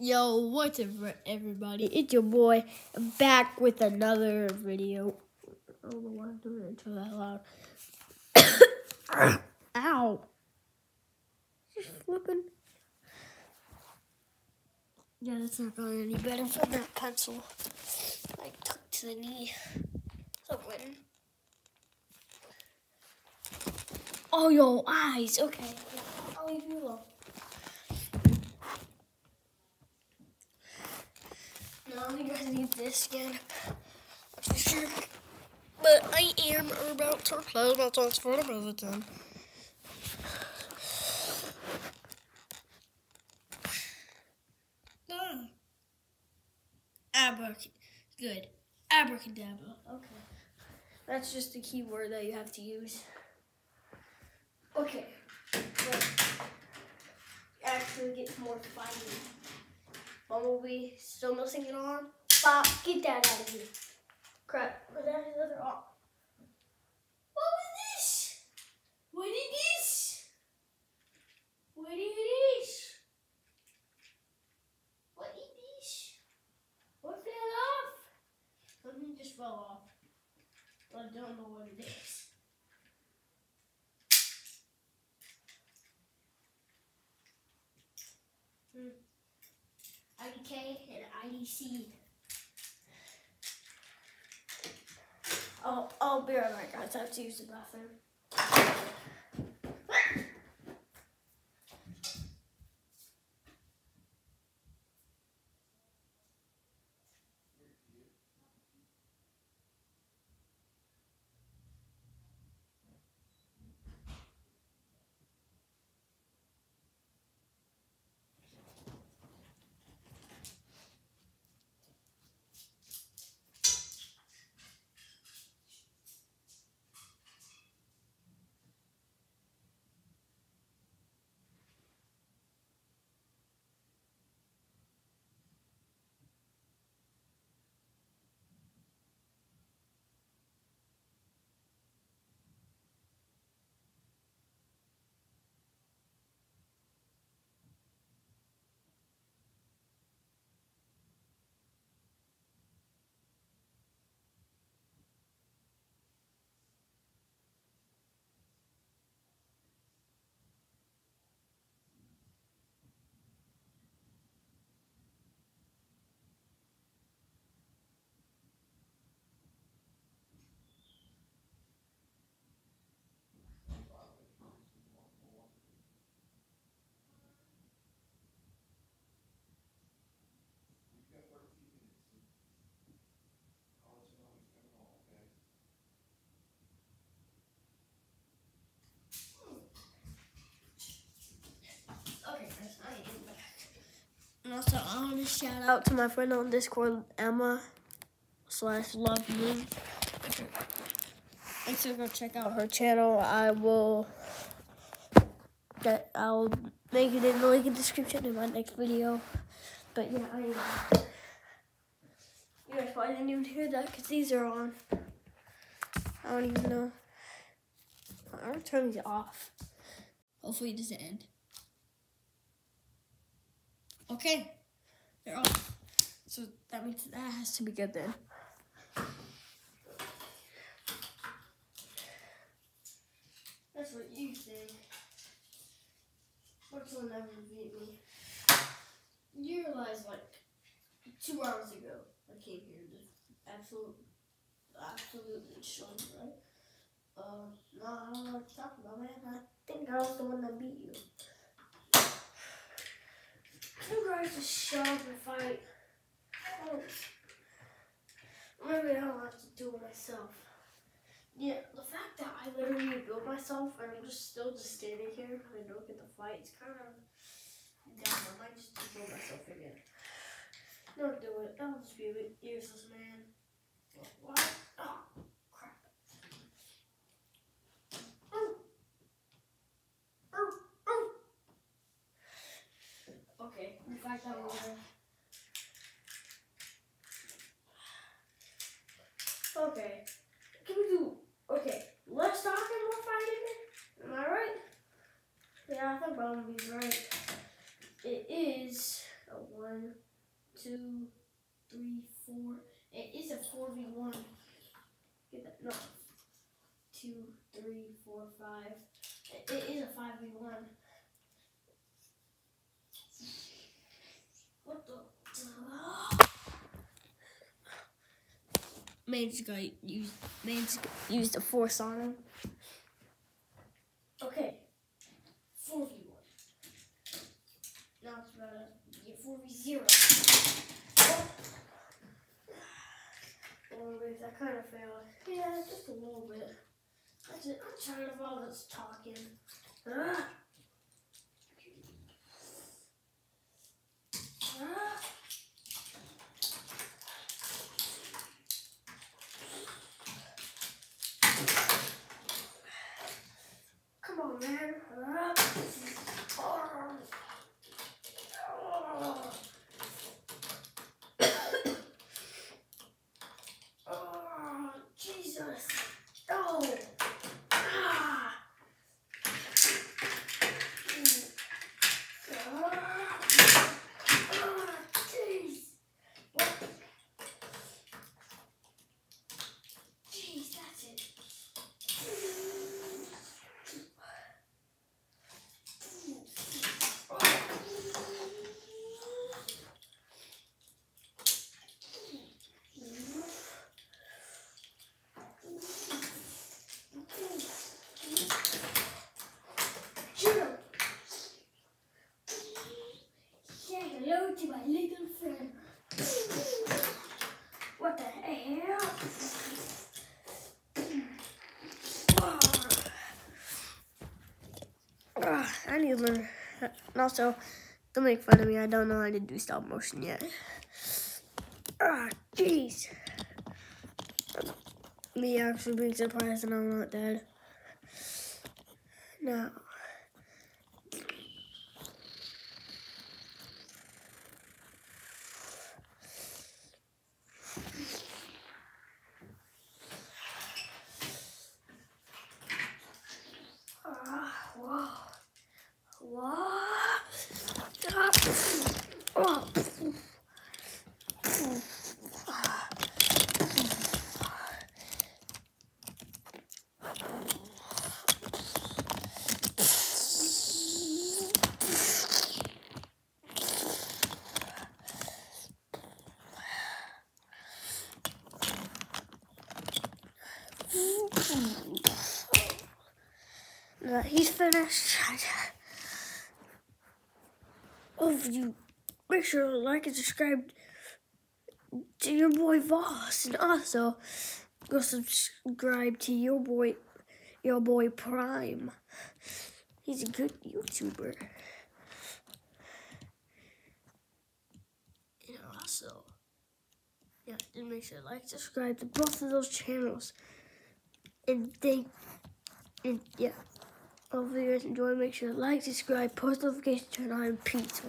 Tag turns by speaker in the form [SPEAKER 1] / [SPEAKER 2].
[SPEAKER 1] Yo, what's up, everybody? It's your boy back with another video. Know why I'm doing it so that loud. Ow! Just flipping. Yeah, that's not going any better from that pencil. Like tucked to the knee. So. Oh, your eyes. Okay. I'll leave you alone. You guys need this again. For sure. But I am about to play my thoughts for the Everton. Ah. Abrac good. Abracadabra. Okay. That's just the key word that you have to use. Okay. But actually get more fighting. Bumblebee still missing an arm. Stop! Get that out of here. Crap. Was that other arm? What was this? What is this? What is this? What is this? What fell off? Something just fell off. I don't know what it is. IDK and IDC. Oh, I'll be right back, guys. I have to use the bathroom. Okay, guys, I am back. And also, I want to shout out to my friend on Discord, Emma slash Love Me. And so go check out her channel. I will that I'll make it in the link in the description in my next video. But yeah, I. You guys probably didn't even hear that because these are on. I don't even know. I'm gonna turn these off. Hopefully it doesn't end. Okay, they're off. So that means that has to be good then. That's what you think. Which will never beat me. You realize like two hours ago I came here just absolute absolutely shown, right? Uh no, I don't know what you're talking about, man. I think I was the one that beat you. You guys just shove and fight. Oh. Maybe I don't have to do it myself. Yeah, the fact that I literally built myself and I'm just still just standing here and I don't get the fight, it's kind of dumb. I might just build myself again. Don't do it. That'll just be useless, man. What? Oh, crap. Oh. Oh. Oh. Okay. Can we do okay? Less talking, more fighting. Am I right? Yeah, I think Bumblebee's right. It is a one. two, three, four. It is a four v one. Get that? No. Two, three, four, five. It, it is a five v one. What the? Man's guy used man's used a force on him. Okay. Four v one. Now it's about to a four v zero. Oh, wait, that kind of failed. Yeah, just a little bit. I just, I'm tired of all this talking. Ah. Ah. Come on, man. Ah. Oh. Oh. Oh, Jesus. Oh. Ah. Mm. Ah. Ah, jeez. What? Jeez, that's it. Judo. Say hello to my little friend. What the hell? Ah, I need to learn. And also, don't make fun of me. I don't know how to do stop motion yet. Ah, jeez. Me actually being surprised and I'm not dead. Now. Ah, whoa. Whoa. Ah. Oh. He's finished. Oh, you make sure to like and subscribe to your boy Vols, and also go subscribe to your boy, your boy Prime. He's a good YouTuber. And also, yeah, just make sure to like, subscribe to both of those channels. And thank, and yeah. Hopefully you guys enjoy. Make sure to like, subscribe, post notifications, turn on, and peace.